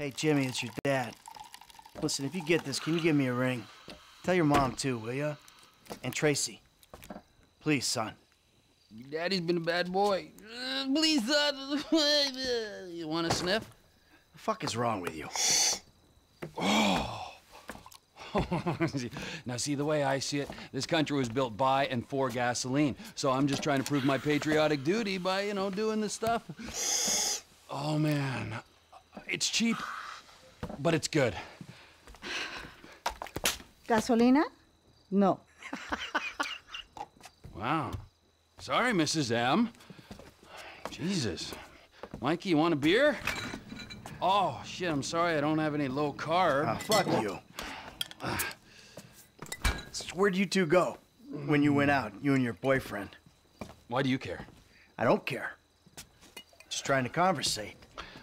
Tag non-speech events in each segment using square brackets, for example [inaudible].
Hey, Jimmy, it's your dad. Listen, if you get this, can you give me a ring? Tell your mom, too, will ya? And Tracy. Please, son. Daddy's been a bad boy. Uh, please, son. [laughs] you want a sniff? The fuck is wrong with you? Oh. [laughs] now, see, the way I see it, this country was built by and for gasoline. So I'm just trying to prove my patriotic duty by, you know, doing this stuff. [sighs] Oh, man. It's cheap, but it's good. ¿Gasolina? No. Wow. Sorry, Mrs. M. Jesus. Mikey, you want a beer? Oh, shit, I'm sorry I don't have any low carb. Ah, fuck you. So where'd you two go when you went out, you and your boyfriend? Why do you care? I don't care. Just trying to conversate.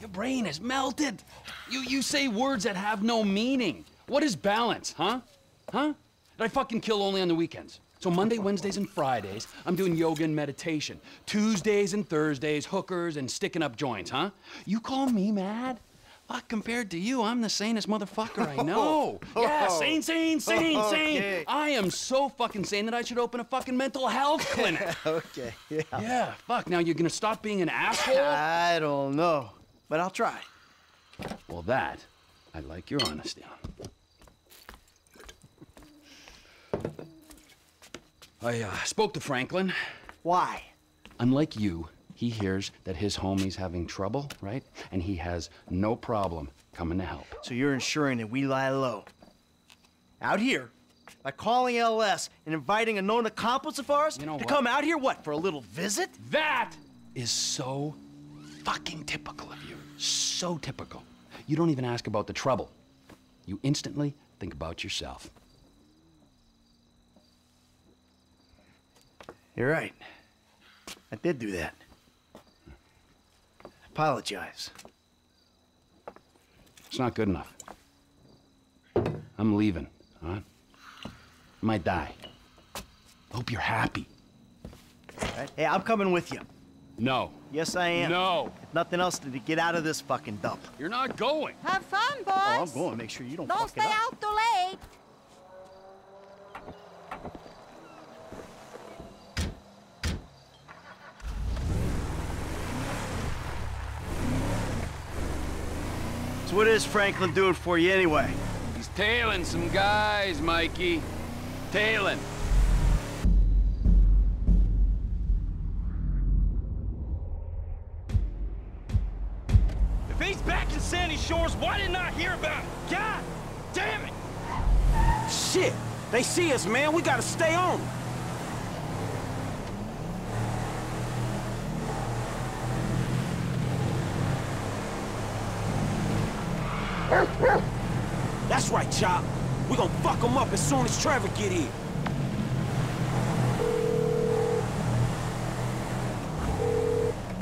your brain is melted. You, you say words that have no meaning. What is balance, huh? Huh? Did I fucking kill only on the weekends? So Monday, Wednesdays, and Fridays, I'm doing yoga and meditation. Tuesdays and Thursdays, hookers and sticking up joints, huh? You call me mad? Fuck, compared to you, I'm the sanest motherfucker I know. [laughs] Oh, yeah, sane, sane, sane, [laughs] sane. Okay. I am so fucking sane that I should open a fucking mental health [laughs] clinic. okay, yeah. yeah, fuck. Now you're gonna stop being an asshole? I don't know, but I'll try. Well, that, I like your honesty on. I uh, spoke to Franklin. Why? Unlike you, he hears that his homie's having trouble, right? And he has no problem coming to help. So you're ensuring that we lie low. Out here, by calling LS and inviting a known accomplice of ours You know to what? come out here, what, for a little visit? That is so fucking typical of you. So typical. You don't even ask about the trouble. You instantly think about yourself. You're right. I did do that. Apologize. It's not good enough. I'm leaving, huh? I might die. Hope you're happy. Right? Hey, I'm coming with you. No. Yes, I am. No. If nothing else, to get out of this fucking dump. You're not going. Have fun, boys. Oh, I'm going. Make sure you don't, Don't fuck stay it up. out too late. So what is Franklin doing for you anyway? He's tailing some guys, Mikey. Tailing. In Sandy Shores, why didn't I hear about it? God damn it! Shit! They see us, man. We gotta stay on. That's right, Chop. We gonna fuck them up as soon as Trevor get here.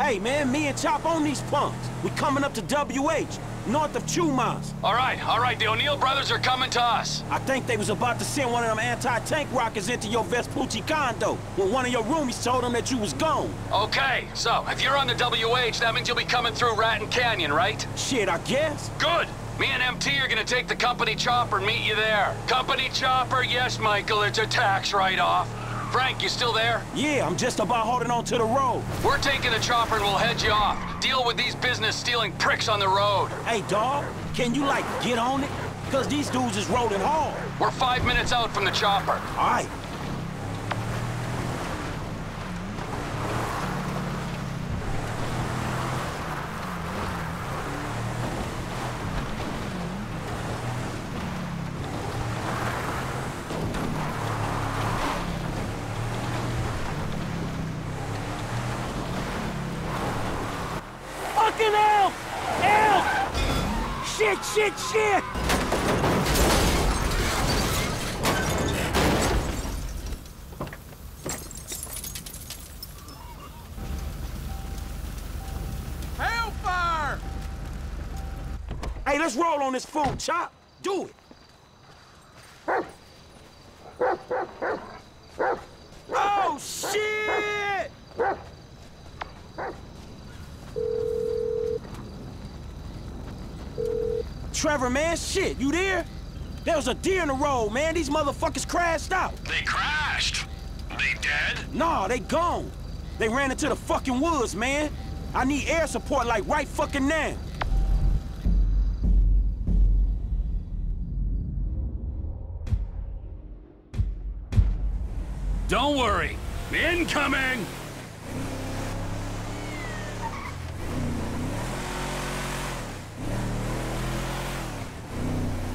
Hey, man, me and Chop on these punks. We coming up to WH, north of Chumash. All right, all right, the O'Neil brothers are coming to us. I think they was about to send one of them anti-tank rockets into your Vespucci condo when one of your roomies told them that you was gone. Okay, so if you're on the WH, that means you'll be coming through Raton Canyon, right? Shit, I guess. Good. Me and MT are gonna take the company chopper and meet you there. Company chopper, yes, Michael, it's a tax write-off. Frank, you still there? Yeah, I'm just about holding on to the road. We're taking the chopper and we'll head you off. Deal with these business-stealing pricks on the road. Hey, dawg, can you, like, get on it? Because these dudes is rolling hard. We're five minutes out from the chopper. All right. Shit, shit, shit! Hellfire! Hey, let's roll on this food, Chop. Do it. man. Shit, you there? There was a deer in the road, man. These motherfuckers crashed out. They crashed? They dead? Nah, they gone. They ran into the fucking woods, man. I need air support like right fucking now. Don't worry. Incoming!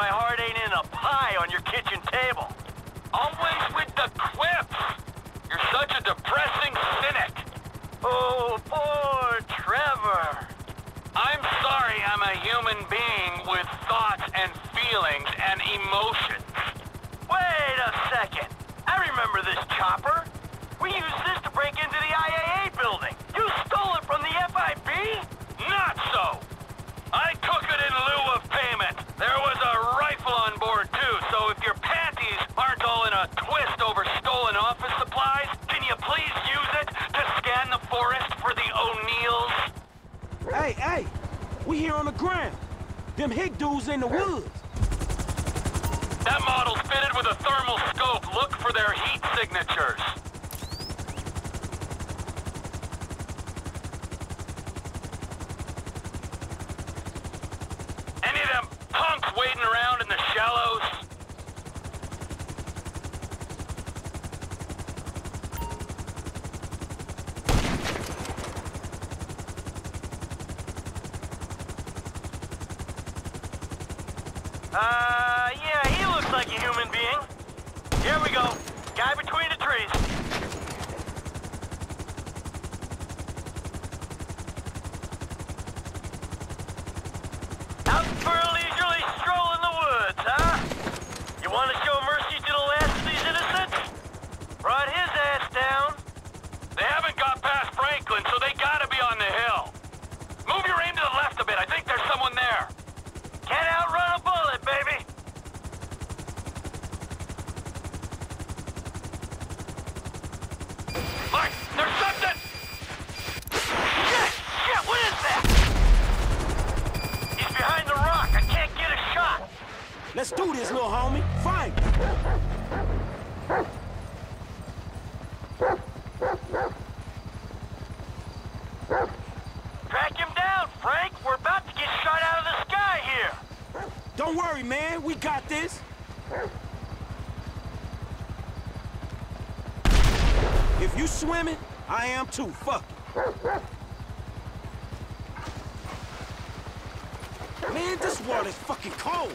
my heart Them hick dudes in the woods. That model's fitted with a thermal scope. Look for their heat signatures. Up first! Let's do this, little homie. Fight! Track him down, Frank. We're about to get shot out of the sky here. Don't worry, man. We got this. If you swimming, I am too. Fuck it. Man, this water's fucking cold.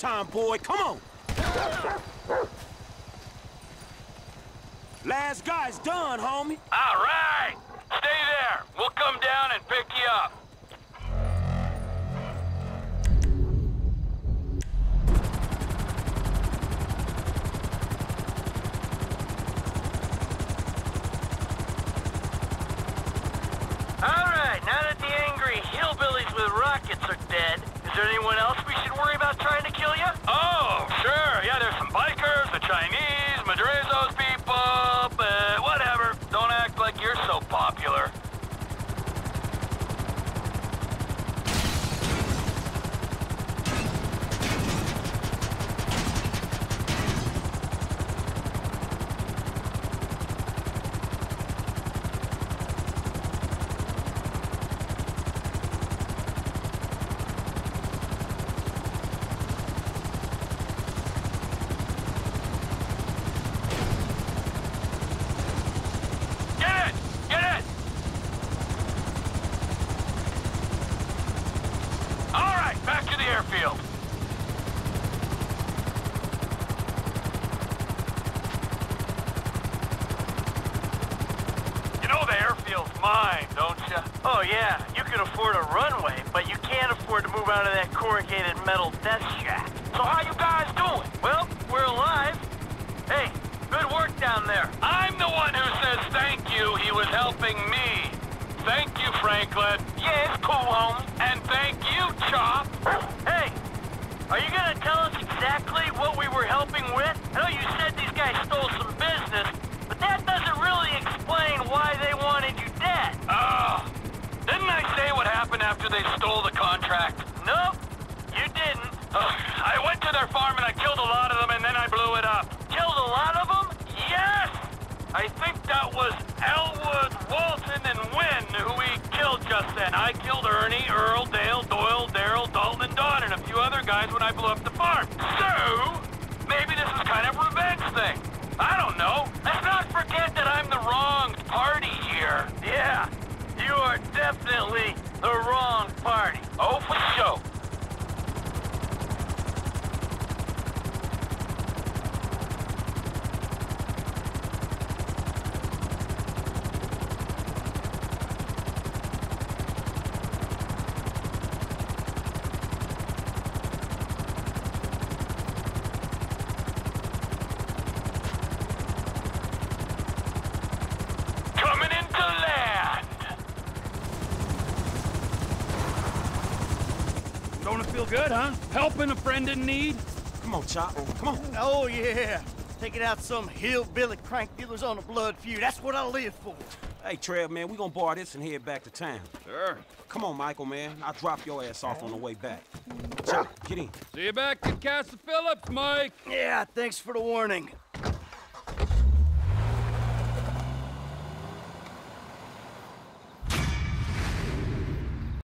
time, boy. Come on. Last guy's done, homie. All right. Stay there. We'll come down and pick you up. Don't you? Oh yeah, you can afford a runway, but you can't afford to move out of that corrugated metal death shack. So how you guys doing? Well, we're alive. Hey, good work down there. I'm the one who says thank you. He was helping me. Thank you, Franklin. Yeah, it's cool, homie. And thank you, Chop. Hey, are you gonna tell us exactly what we were helping with? I know you said these guys stole some they stole the contract? Nope, you didn't. Ugh, [laughs] I went to their farm and I killed a lot of them and then I blew it up. Killed a lot of them? Yes! I think that was Elwood, Walton, and Wynn who we killed just then. I killed good, huh? Helping a friend in need? Come on, Chop. Come on. Oh, yeah. Taking out some hillbilly crank dealers on a blood feud. That's what I live for. Hey, Trev, man, we gonna bar this and head back to town. Sure. Come on, Michael, man. I'll drop your ass off on the way back. Chop, get in. See you back at Castle Phillips, Mike. Yeah, thanks for the warning.